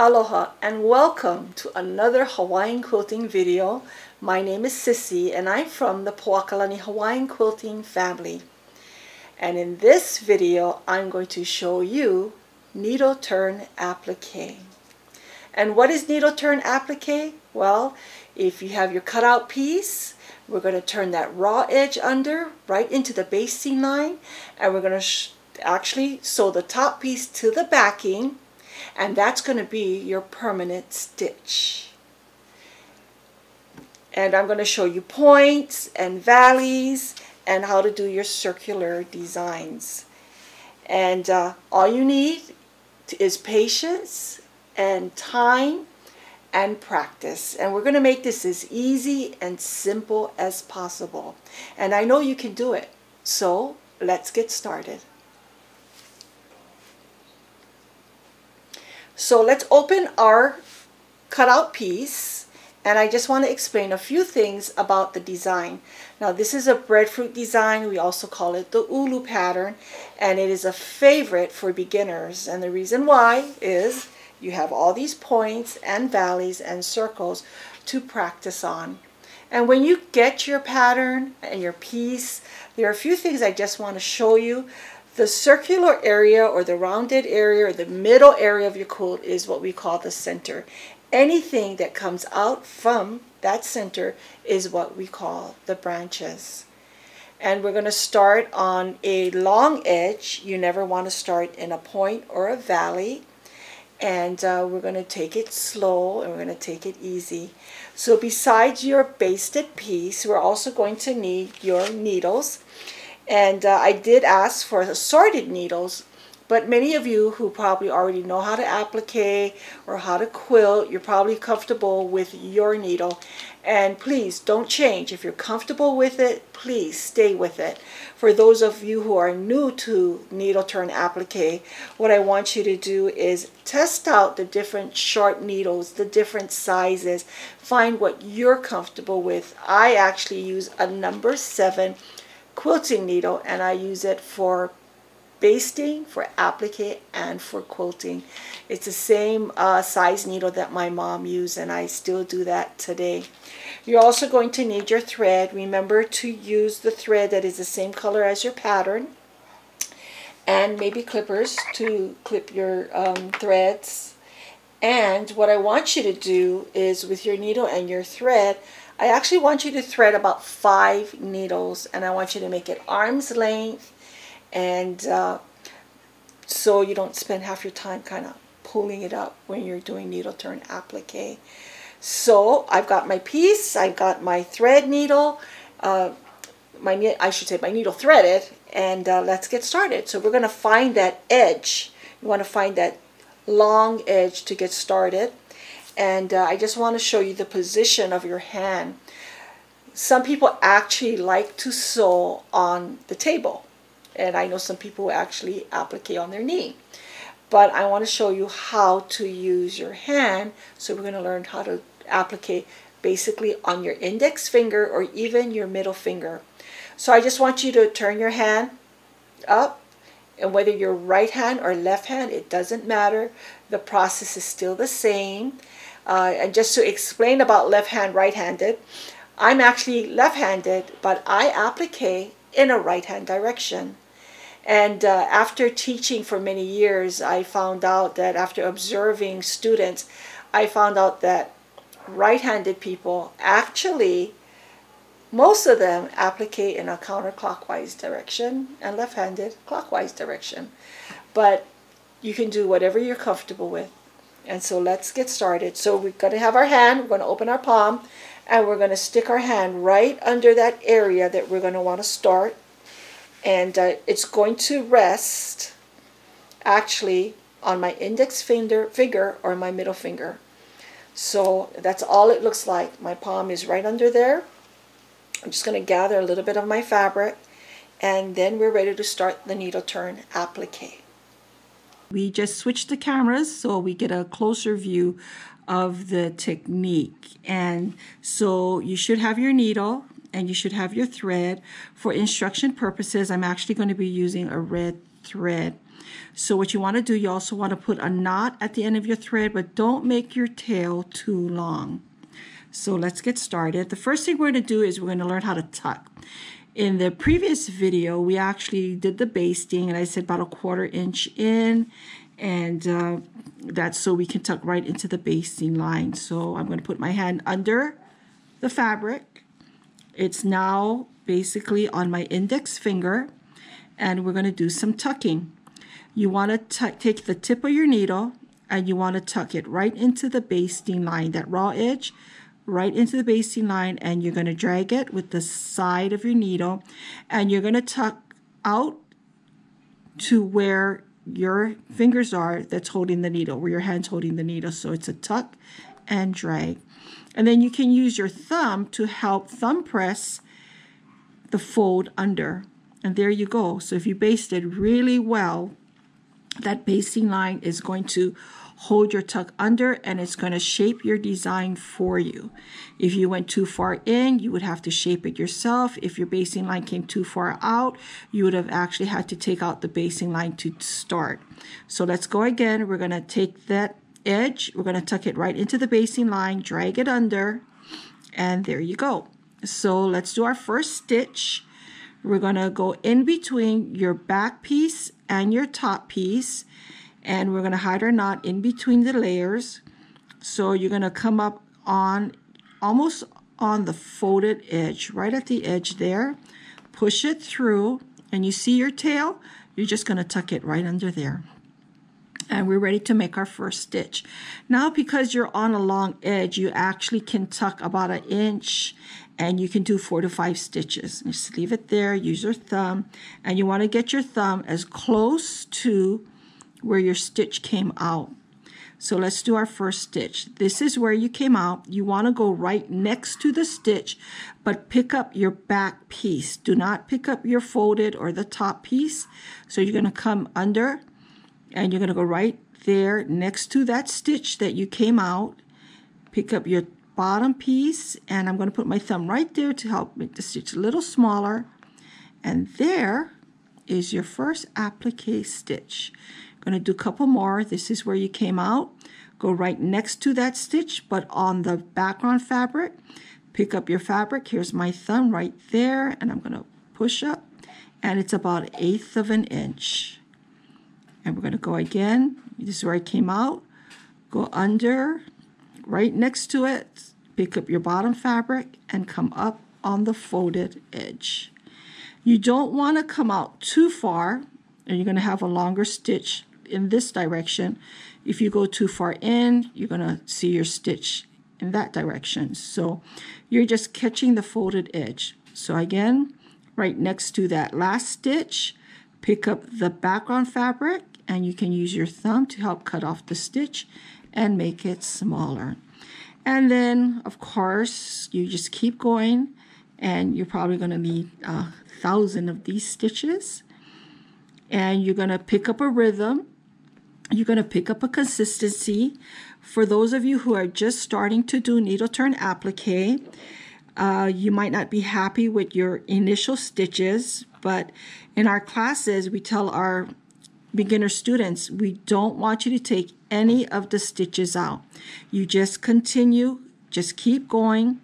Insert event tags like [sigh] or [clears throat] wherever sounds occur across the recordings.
Aloha and welcome to another Hawaiian quilting video. My name is Cissy and I'm from the Poakalani Hawaiian quilting family. And in this video, I'm going to show you needle turn applique. And what is needle turn applique? Well, if you have your cutout piece, we're going to turn that raw edge under right into the basting line and we're going to actually sew the top piece to the backing and that's going to be your permanent stitch. And I'm going to show you points and valleys and how to do your circular designs. And uh, all you need is patience and time and practice. And we're going to make this as easy and simple as possible. And I know you can do it. So let's get started. So let's open our cutout piece and I just want to explain a few things about the design. Now this is a breadfruit design. We also call it the ulu pattern and it is a favorite for beginners and the reason why is you have all these points and valleys and circles to practice on. And when you get your pattern and your piece, there are a few things I just want to show you the circular area or the rounded area or the middle area of your quilt is what we call the center. Anything that comes out from that center is what we call the branches. And we're going to start on a long edge. You never want to start in a point or a valley. And uh, we're going to take it slow and we're going to take it easy. So besides your basted piece, we're also going to need your needles. And uh, I did ask for assorted needles, but many of you who probably already know how to applique or how to quilt, you're probably comfortable with your needle. And please don't change. If you're comfortable with it, please stay with it. For those of you who are new to needle turn applique, what I want you to do is test out the different short needles, the different sizes, find what you're comfortable with. I actually use a number seven quilting needle and I use it for basting, for applique, and for quilting. It's the same uh, size needle that my mom used and I still do that today. You're also going to need your thread. Remember to use the thread that is the same color as your pattern and maybe clippers to clip your um, threads. And what I want you to do is with your needle and your thread, I actually want you to thread about five needles and I want you to make it arm's length and uh, so you don't spend half your time kind of pulling it up when you're doing needle turn applique. So I've got my piece, I've got my thread needle, uh, my I should say my needle threaded and uh, let's get started. So we're going to find that edge. You want to find that long edge to get started and uh, I just want to show you the position of your hand. Some people actually like to sew on the table and I know some people actually applique on their knee but I want to show you how to use your hand so we're going to learn how to applique basically on your index finger or even your middle finger. So I just want you to turn your hand up and whether you're right hand or left hand it doesn't matter the process is still the same uh, and just to explain about left hand, right handed, I'm actually left handed, but I applique in a right hand direction. And uh, after teaching for many years, I found out that after observing students, I found out that right handed people actually, most of them applique in a counterclockwise direction and left handed clockwise direction. But you can do whatever you're comfortable with. And so let's get started. So we're going to have our hand, we're going to open our palm, and we're going to stick our hand right under that area that we're going to want to start. And uh, it's going to rest actually on my index finger, finger or my middle finger. So that's all it looks like. My palm is right under there. I'm just going to gather a little bit of my fabric and then we're ready to start the needle turn applique. We just switched the cameras so we get a closer view of the technique. And so you should have your needle and you should have your thread. For instruction purposes, I'm actually going to be using a red thread. So what you want to do, you also want to put a knot at the end of your thread, but don't make your tail too long. So let's get started. The first thing we're going to do is we're going to learn how to tuck. In the previous video, we actually did the basting, and I said about a quarter inch in, and uh, that's so we can tuck right into the basting line. So I'm going to put my hand under the fabric. It's now basically on my index finger, and we're going to do some tucking. You want to take the tip of your needle and you want to tuck it right into the basting line, that raw edge right into the basting line and you're going to drag it with the side of your needle and you're going to tuck out to where your fingers are that's holding the needle, where your hand's holding the needle. So it's a tuck and drag. And then you can use your thumb to help thumb press the fold under. And there you go. So if you basted really well, that basting line is going to hold your tuck under and it's going to shape your design for you. If you went too far in, you would have to shape it yourself. If your basting line came too far out, you would have actually had to take out the basting line to start. So let's go again. We're going to take that edge, we're going to tuck it right into the basting line, drag it under, and there you go. So let's do our first stitch. We're going to go in between your back piece and your top piece and we're going to hide our knot in between the layers. So you're going to come up on almost on the folded edge, right at the edge there. Push it through and you see your tail, you're just going to tuck it right under there. And we're ready to make our first stitch. Now because you're on a long edge, you actually can tuck about an inch and you can do four to five stitches. Just leave it there, use your thumb, and you want to get your thumb as close to where your stitch came out. So let's do our first stitch. This is where you came out. You want to go right next to the stitch, but pick up your back piece. Do not pick up your folded or the top piece. So you're going to come under and you're going to go right there next to that stitch that you came out. Pick up your bottom piece and I'm going to put my thumb right there to help make the stitch a little smaller. And there is your first applique stitch. Going to do a couple more. This is where you came out. Go right next to that stitch, but on the background fabric. Pick up your fabric. Here's my thumb right there, and I'm going to push up, and it's about eighth of an inch. And we're going to go again. This is where I came out. Go under, right next to it. Pick up your bottom fabric and come up on the folded edge. You don't want to come out too far, and you're going to have a longer stitch in this direction. If you go too far in, you're going to see your stitch in that direction. So you're just catching the folded edge. So again, right next to that last stitch, pick up the background fabric and you can use your thumb to help cut off the stitch and make it smaller. And then, of course, you just keep going and you're probably going to need a thousand of these stitches. And you're going to pick up a rhythm you're going to pick up a consistency. For those of you who are just starting to do needle turn applique, uh, you might not be happy with your initial stitches, but in our classes, we tell our beginner students we don't want you to take any of the stitches out. You just continue, just keep going,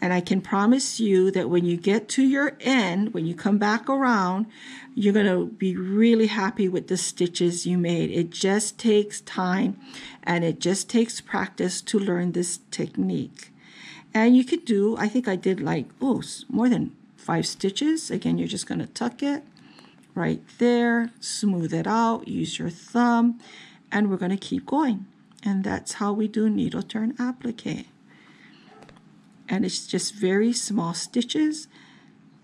and I can promise you that when you get to your end, when you come back around, you're going to be really happy with the stitches you made. It just takes time and it just takes practice to learn this technique. And you could do, I think I did like, oh, more than five stitches. Again, you're just going to tuck it right there, smooth it out, use your thumb, and we're going to keep going. And that's how we do needle turn applique. And it's just very small stitches.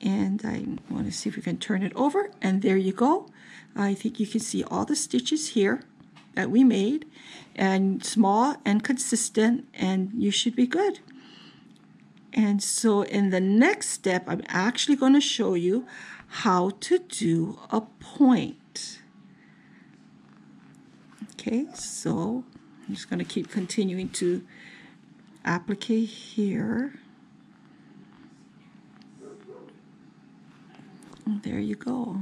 And I want to see if we can turn it over and there you go. I think you can see all the stitches here that we made and small and consistent and you should be good. And so in the next step I'm actually going to show you how to do a point. Okay so I'm just going to keep continuing to applique here there you go.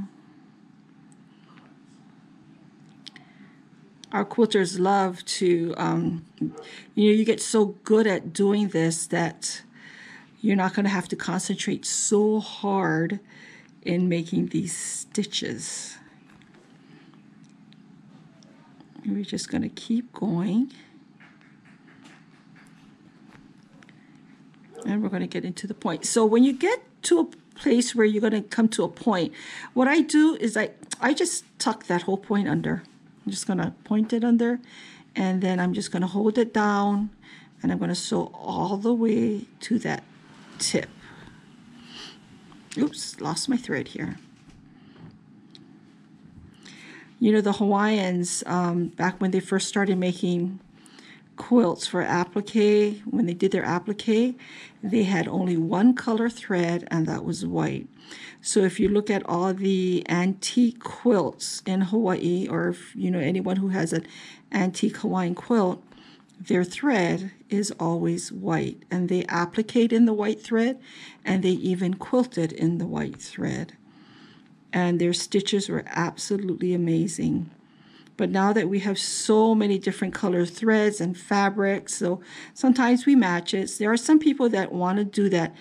our quilters love to, um, you know, you get so good at doing this that you're not going to have to concentrate so hard in making these stitches. We're just going to keep going. And we're going to get into the point. So when you get to a place where you're going to come to a point, what I do is I, I just tuck that whole point under. I'm just going to point it under and then I'm just going to hold it down and I'm going to sew all the way to that tip. Oops, lost my thread here. You know, the Hawaiians, um, back when they first started making quilts for applique, when they did their applique, they had only one color thread, and that was white. So if you look at all the antique quilts in Hawaii, or if you know anyone who has an antique Hawaiian quilt, their thread is always white, and they applique in the white thread, and they even quilted in the white thread. And their stitches were absolutely amazing. But now that we have so many different color threads and fabrics, so sometimes we match it. There are some people that want to do that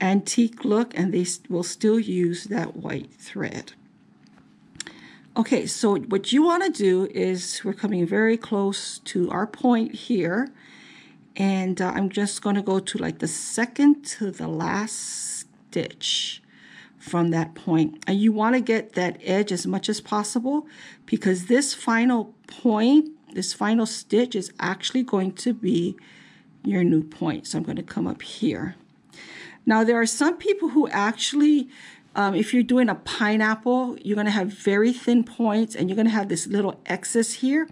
antique look and they will still use that white thread. Okay, so what you want to do is we're coming very close to our point here. And uh, I'm just going to go to like the second to the last stitch from that point. And you want to get that edge as much as possible because this final point, this final stitch is actually going to be your new point. So I'm going to come up here. Now there are some people who actually um, if you're doing a pineapple, you're going to have very thin points and you're going to have this little excess here.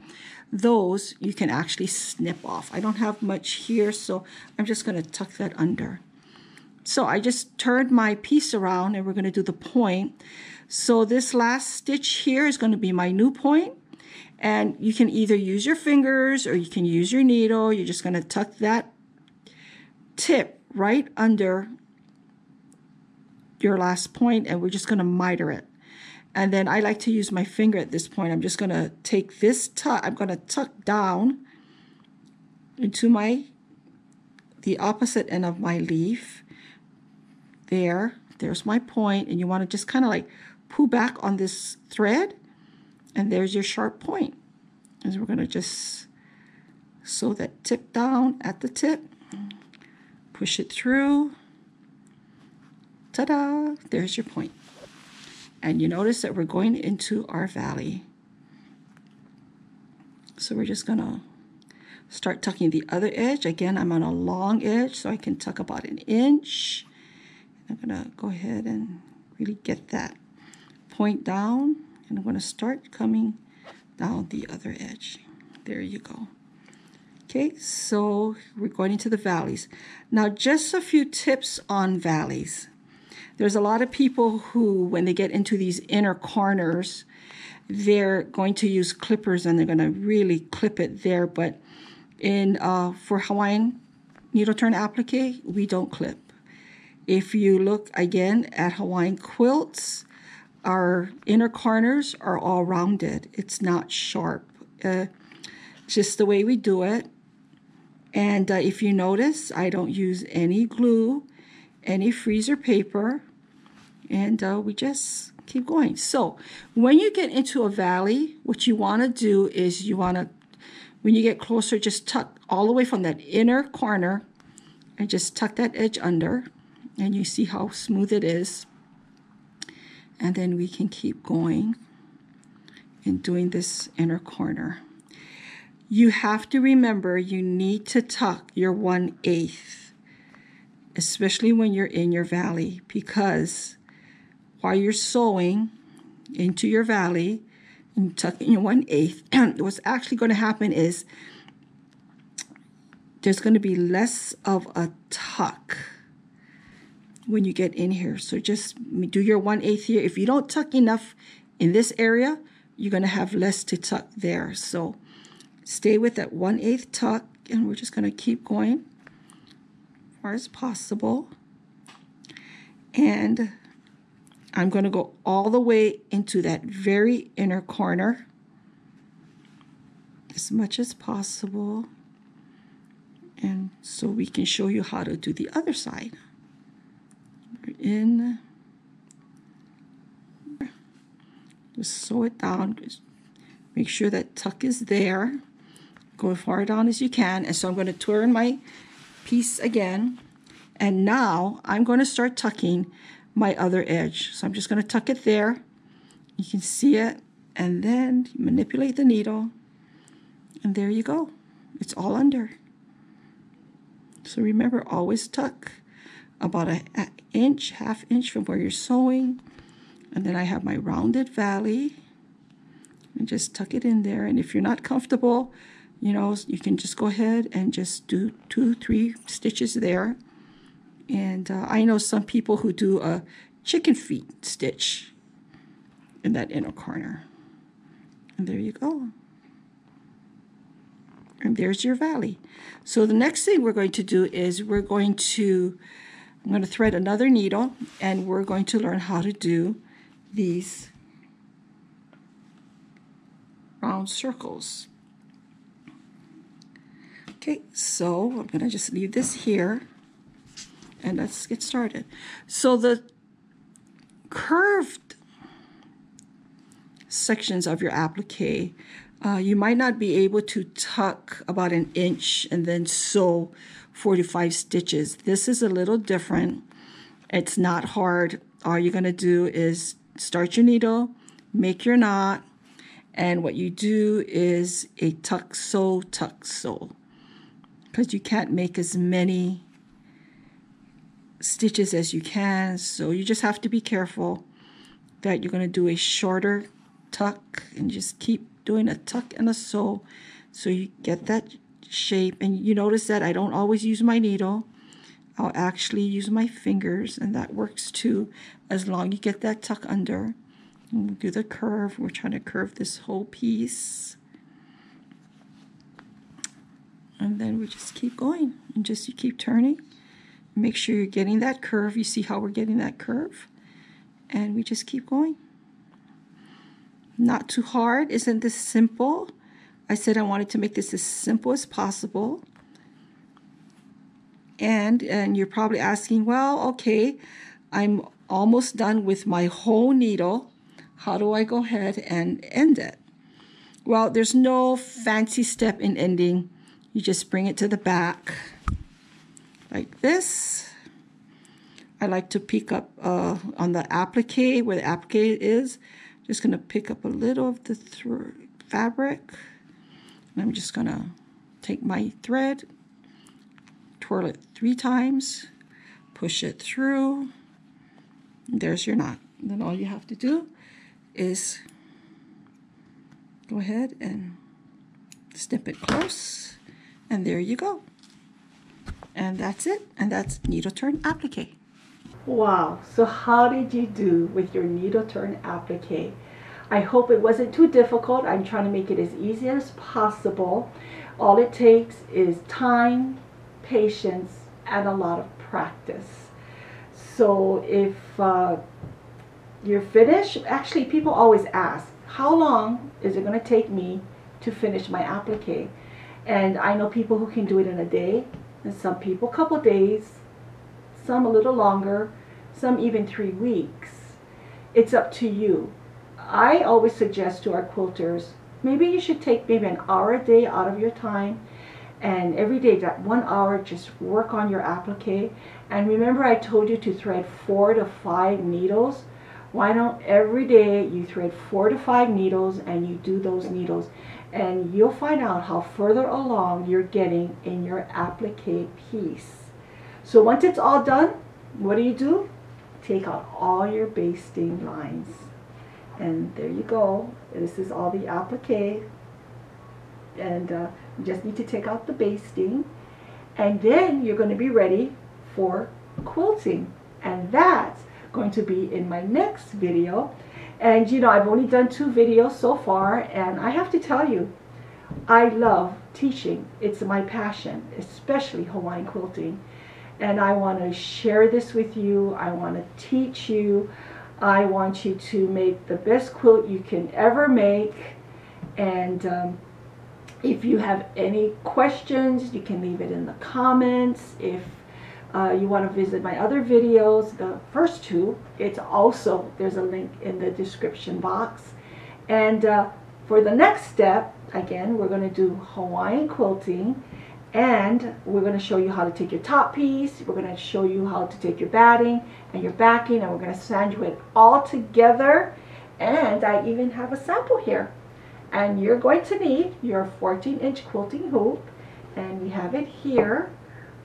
Those you can actually snip off. I don't have much here, so I'm just going to tuck that under. So I just turned my piece around and we're going to do the point. So this last stitch here is going to be my new point. And you can either use your fingers or you can use your needle. You're just going to tuck that tip right under your last point and we're just going to miter it. And then I like to use my finger at this point. I'm just going to take this tuck, I'm going to tuck down into my, the opposite end of my leaf. There, there's my point, and you want to just kind of like pull back on this thread, and there's your sharp point. And we're going to just sew that tip down at the tip, push it through, Ta-da! There's your point. And you notice that we're going into our valley. So we're just gonna start tucking the other edge. Again, I'm on a long edge, so I can tuck about an inch. I'm gonna go ahead and really get that point down. And I'm gonna start coming down the other edge. There you go. Okay, so we're going into the valleys. Now, just a few tips on valleys. There's a lot of people who, when they get into these inner corners, they're going to use clippers and they're going to really clip it there. But in uh, for Hawaiian needle turn applique, we don't clip. If you look again at Hawaiian quilts, our inner corners are all rounded. It's not sharp. Uh, just the way we do it. And uh, if you notice, I don't use any glue any freezer paper, and uh, we just keep going. So when you get into a valley, what you want to do is you want to, when you get closer, just tuck all the way from that inner corner and just tuck that edge under, and you see how smooth it is. And then we can keep going and doing this inner corner. You have to remember you need to tuck your 1 eighth especially when you're in your valley, because while you're sewing into your valley and tucking your one eighth, [clears throat] what's actually going to happen is there's going to be less of a tuck when you get in here. So just do your one eighth here. If you don't tuck enough in this area, you're going to have less to tuck there. So stay with that one eighth tuck, and we're just going to keep going as far as possible. And I'm going to go all the way into that very inner corner. as much as possible and so we can show you how to do the other side. In, just sew it down, make sure that tuck is there, go as far down as you can, and so I'm going to turn my piece again, and now I'm going to start tucking my other edge. So I'm just going to tuck it there, you can see it, and then manipulate the needle, and there you go. It's all under. So remember, always tuck about an inch, half inch from where you're sewing. And then I have my rounded valley. And just tuck it in there. And if you're not comfortable, you know, you can just go ahead and just do two, three stitches there. And uh, I know some people who do a chicken feet stitch in that inner corner. And there you go. And there's your valley. So the next thing we're going to do is we're going to, I'm going to thread another needle and we're going to learn how to do these round circles. Okay, so I'm going to just leave this here and let's get started. So the curved sections of your applique uh, you might not be able to tuck about an inch and then sew 45 stitches. This is a little different. It's not hard. All you're going to do is start your needle, make your knot, and what you do is a tuck sew, tuck sew. Because you can't make as many stitches as you can, so you just have to be careful that you're going to do a shorter tuck and just keep doing a tuck and a sew so you get that shape. And you notice that I don't always use my needle. I'll actually use my fingers and that works too as long you get that tuck under. And we'll do the curve. We're trying to curve this whole piece. And then we just keep going. And just you keep turning. Make sure you're getting that curve. You see how we're getting that curve? And we just keep going not too hard. Isn't this simple? I said I wanted to make this as simple as possible. And, and you're probably asking, well, okay, I'm almost done with my whole needle. How do I go ahead and end it? Well, there's no fancy step in ending. You just bring it to the back like this. I like to pick up uh, on the applique, where the applique is. Just going to pick up a little of the fabric. And I'm just going to take my thread, twirl it three times, push it through. There's your knot. And then all you have to do is go ahead and snip it close. And there you go. And that's it. And that's needle turn applique. Wow, so how did you do with your needle turn applique? I hope it wasn't too difficult. I'm trying to make it as easy as possible. All it takes is time, patience, and a lot of practice. So if uh, you're finished, actually people always ask, how long is it going to take me to finish my applique? And I know people who can do it in a day, and some people a couple days, some a little longer, some even three weeks. It's up to you. I always suggest to our quilters, maybe you should take maybe an hour a day out of your time and every day that one hour just work on your applique and remember I told you to thread four to five needles why don't every day you thread four to five needles and you do those needles and you'll find out how further along you're getting in your applique piece so once it's all done, what do you do? Take out all your basting lines. And there you go. This is all the applique. And uh, you just need to take out the basting. And then you're going to be ready for quilting. And that's going to be in my next video. And you know, I've only done two videos so far. And I have to tell you, I love teaching. It's my passion, especially Hawaiian quilting and I want to share this with you. I want to teach you. I want you to make the best quilt you can ever make. And um, if you have any questions, you can leave it in the comments. If uh, you want to visit my other videos, the first two, it's also, there's a link in the description box. And uh, for the next step, again, we're going to do Hawaiian quilting and we're going to show you how to take your top piece, we're going to show you how to take your batting and your backing, and we're going to sand you it all together. And I even have a sample here. And you're going to need your 14 inch quilting hoop, and we have it here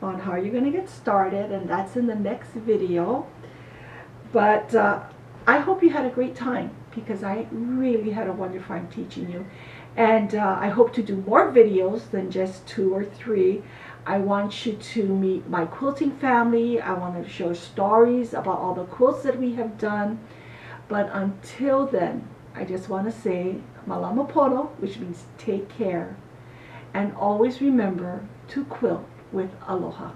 on how you're going to get started, and that's in the next video. But uh, I hope you had a great time because I really had a wonderful time teaching you. And uh, I hope to do more videos than just two or three. I want you to meet my quilting family. I want to show stories about all the quilts that we have done. But until then, I just want to say malama pono, which means take care. And always remember to quilt with aloha.